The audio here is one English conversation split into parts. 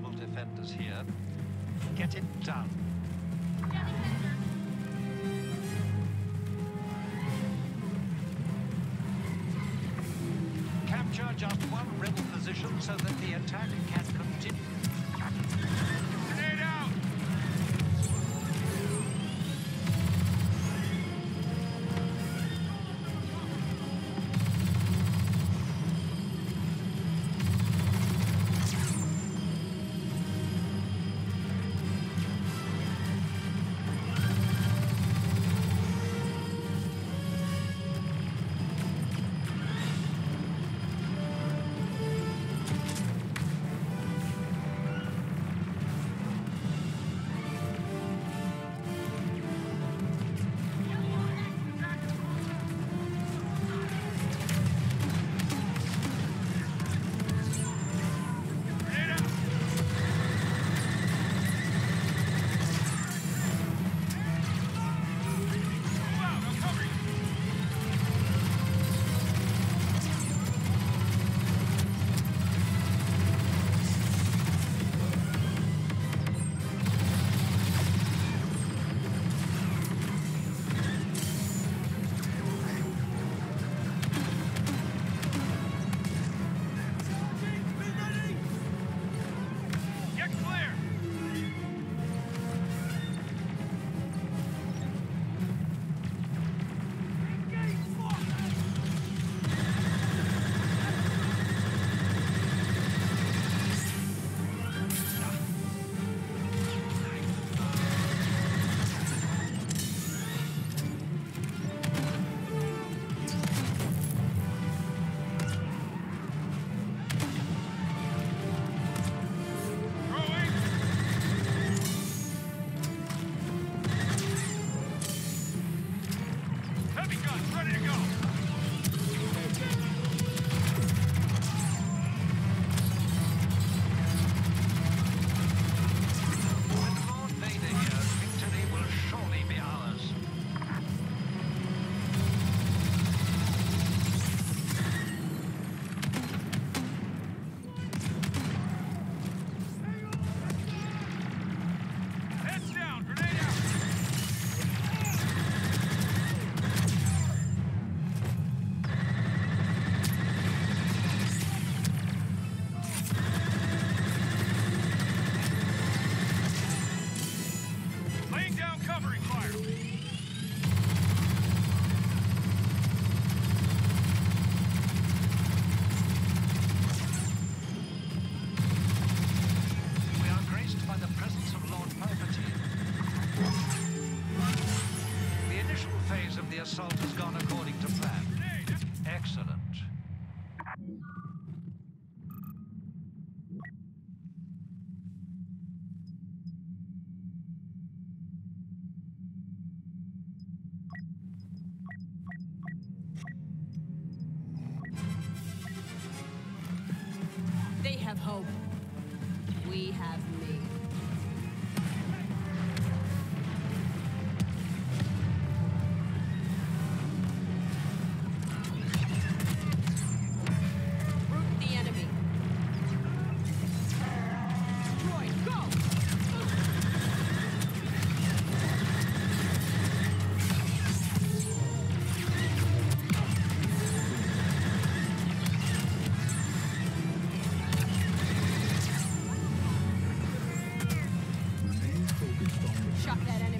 rebel defenders here. Get it done. Capture just one rebel position so that the attack can continue. hope. chuck that enemy.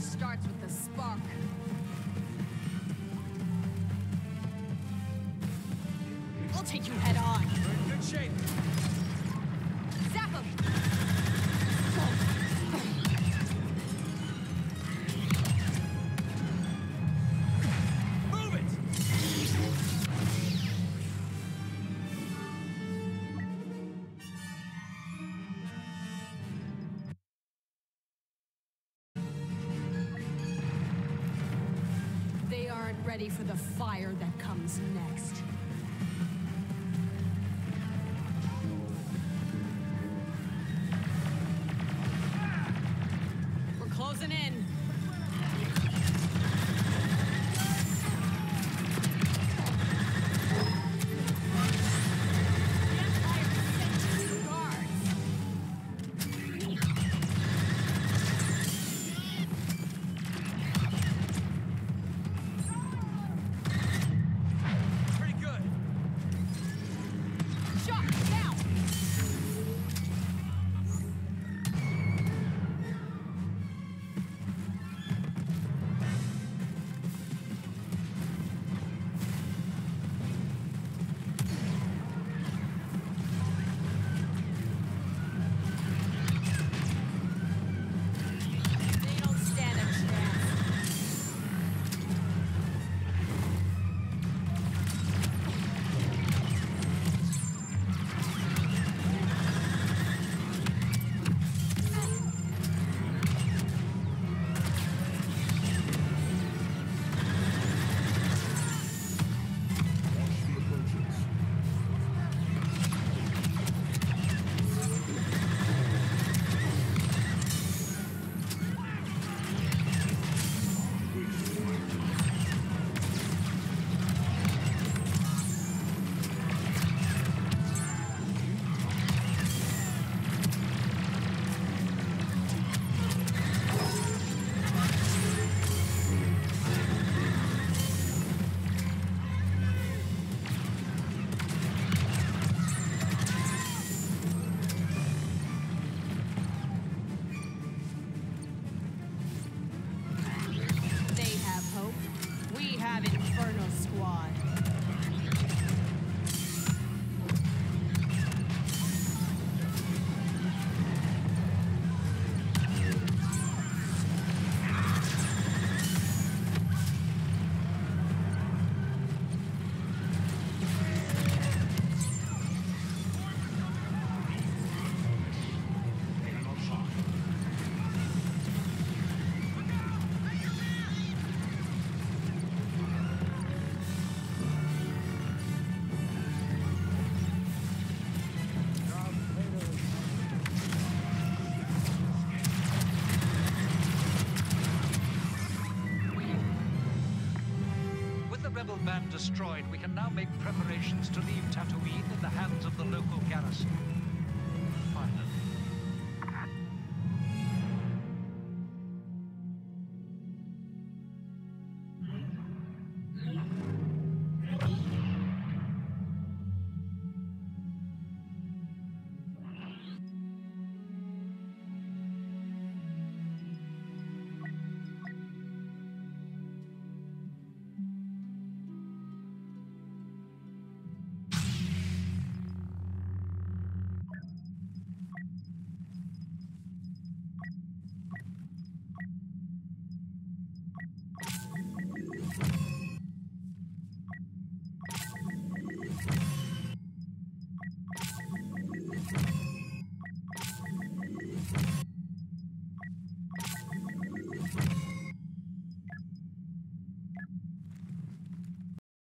Starts with a spark. I'll take you head on. In Good shape. Ready for the fire that comes next. We're closing in. Man destroyed, we can now make preparations to leave Tatooine in the hands of the local garrison.